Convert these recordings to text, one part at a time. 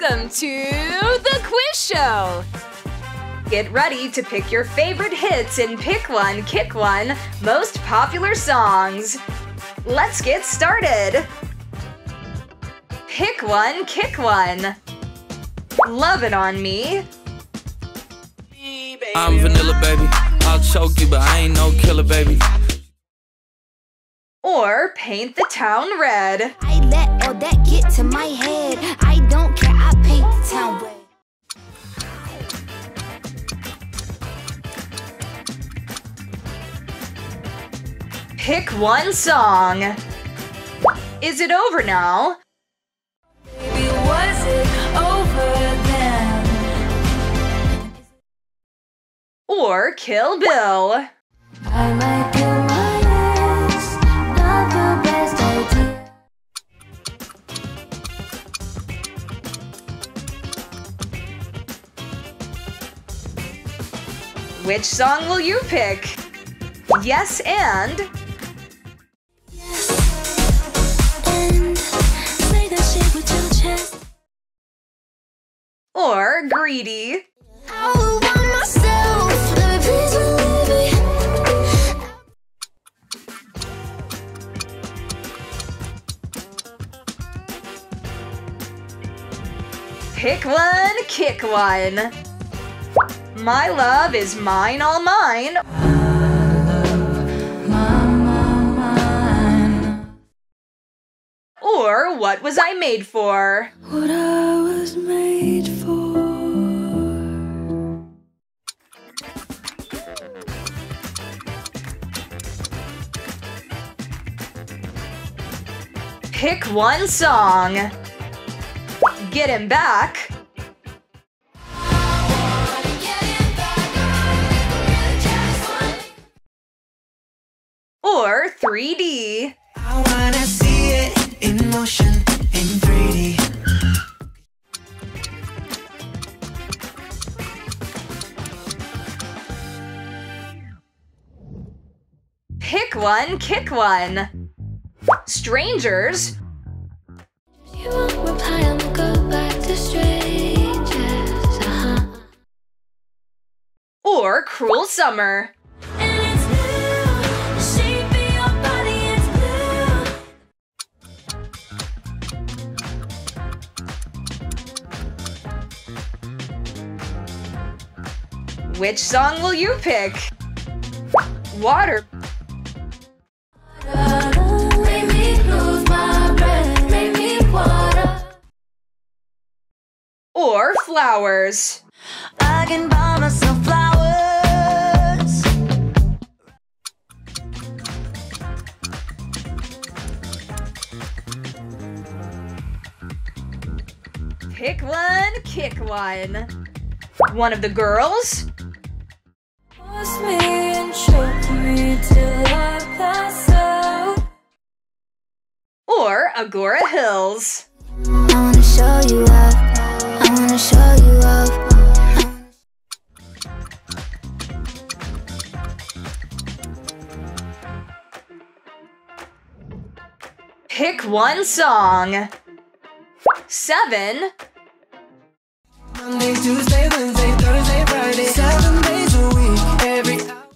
Welcome to the quiz show! Get ready to pick your favorite hits in Pick One, Kick One most popular songs. Let's get started! Pick one, kick one. Lovin On Me. I'm vanilla, baby. I'll choke you, but I ain't no killer, baby. Or paint the town red. I let all that get to my head. Pick one song. Is it over now? Baby, it over then? Or Kill Bill? I might kill my not the best idea. Which song will you pick? Yes And Pick one, kick one. My love is mine, all mine. Or what was I made for? What I was made for. Pick one song. Get him back. Or 3D. I wanna see it in motion in 3D. Pick one, kick one. Strangers You won't reply, I'ma go back to strangers. Uh-huh. or Cruel Summer. And it's new, the shape of your body is blue. Which song will you pick? Water Flowers? I can buy myself flowers. Pick one, kick one. One of the girls Force me and choke me till I pass out. or Agora Hills? I wanna show you love. I wanna show you love. Pick one song. Seven Monday, Tuesday, Wednesday, Thursday, Friday, seven days a week. Every hour.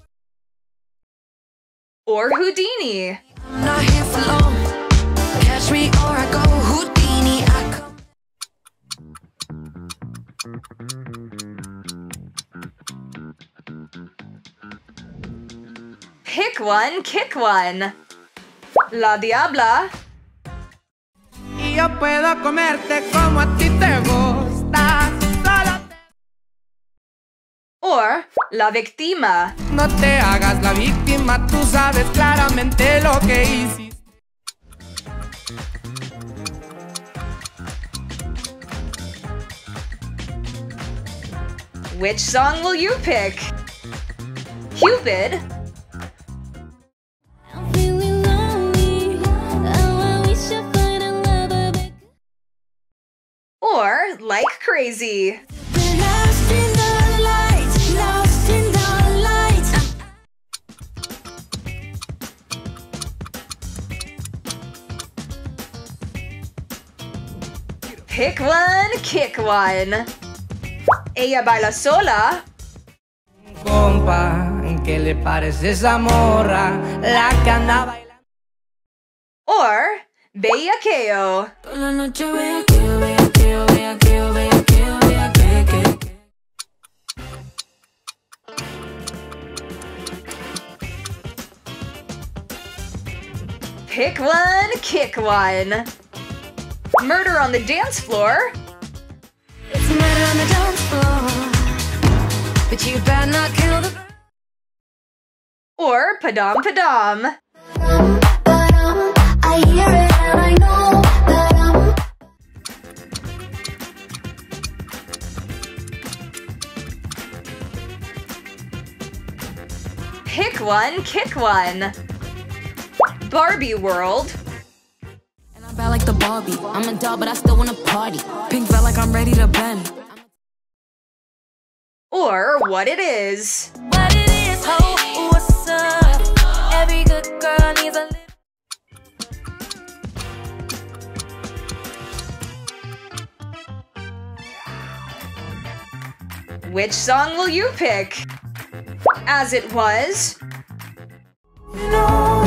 or Houdini? Pick one, kick one. La Diabla Y yo puedo comerte como a ti te gusta. Or La Victima? no te hagas la víctima, tú sabes claramente lo que hiciste. Which song will you pick? Cupid lights. Pick one, kick one. Ella baila sola Compa, ¿qué le parece esa morra? La que anda bailando. or bellaqueo. Toda la noche bellaqueo, bellaqueo, Pick one, kick one. Murder on the dance floor It's murder on the dance floor. But you better not kill the or padam padam. I hear it and I know that I'm Pick one, kick one. Barbie World And I'm bad like the Barbie. I'm a doll, but I still wanna party. Pink felt like I'm ready to bend. or what it is. what it is, ho, what's up? Every good girl needs a. Which song will you pick? As it was, No,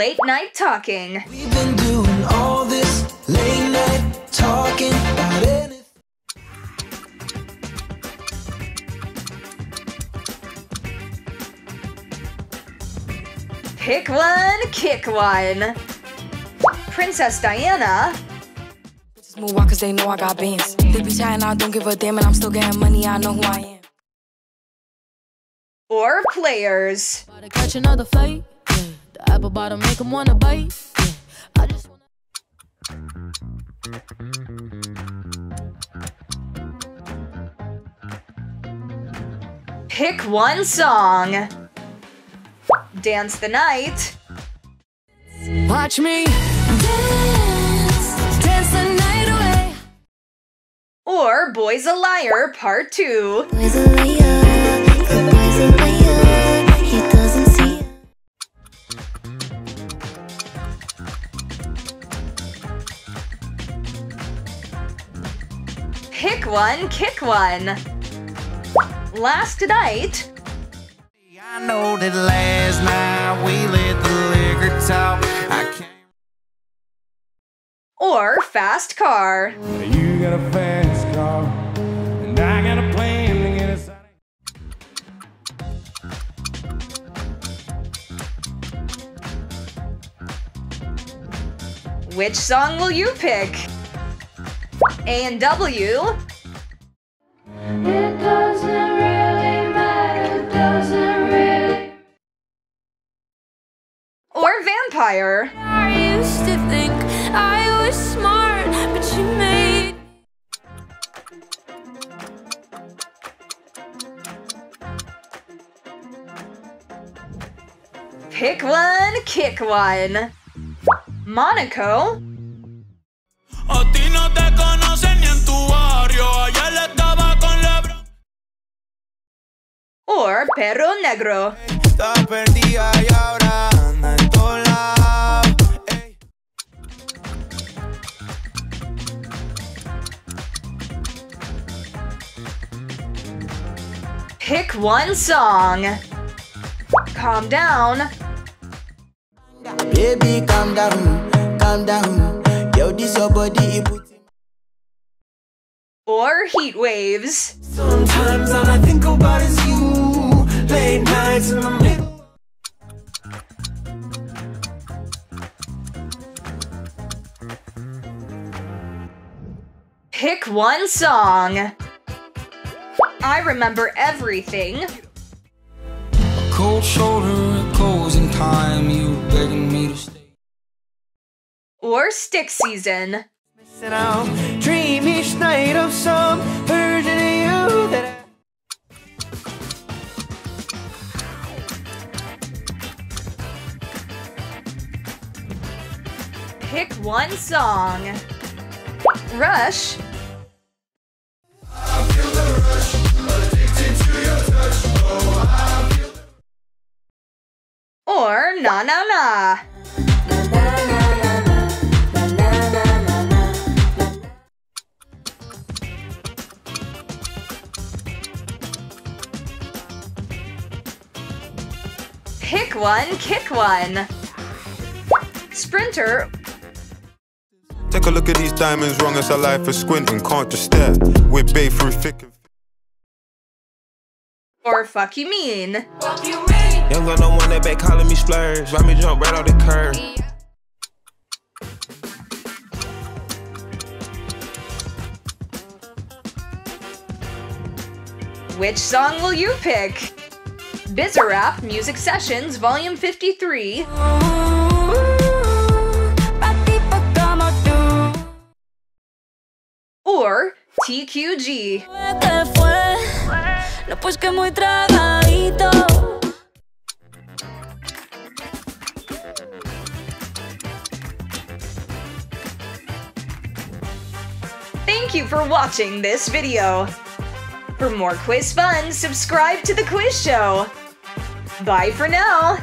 late night talking. We've been doing all this late night talking about anything. Pick one, kick one. Princess Diana Just move on cause they know I got bands. They be chatting, I don't give a damn, and I'm still getting money, I know who I am. or Players. About to catch another fight. Yeah. The apple bottom make 'em wanna bite. Yeah. I just wanna. Pick one song. Dance the night Watch me. Dance, dance the night away. or Boys a Liar Part 2. Pick one, kick one. Last night I know that last night we let the liquor talk. Or Fast Car. You got a fast car, and I got a plan to get us. Which song will you pick? A and W It doesn't really matter, doesn't really. or Vampire? I used to think I was smart, but you made. Pick one, kick one. Monaco Perro Negro. Está perdida y ahora anda en todos lados. Pick one song. Calm down Baby, calm down, calm down. Yo, this your body, it put in or Heat Waves. Sometimes all I think about is you. Late nights in the middle. Pick one song. I remember everything. A cold shoulder, time. You begging me to stay. Or Stick Season. Missing out, dream night of some Pick one song. Rush. Or Na Na Na. Pick one, kick one. Sprinter Take a look at these diamonds, wrong as a life for squinting, can't just stare. We're bay through thick and or fuck you mean. Fuck you mean? Young gun no one that back calling me splurge. Ride me jump right off the curb. Which song will you pick? Bizarrap Music Sessions Volume 53. Mm-hmm. Or TQG. ¿Qué fue? No, pues que muy tragadito. Thank you for watching this video. For more quiz fun, subscribe to the quiz show. Bye for now.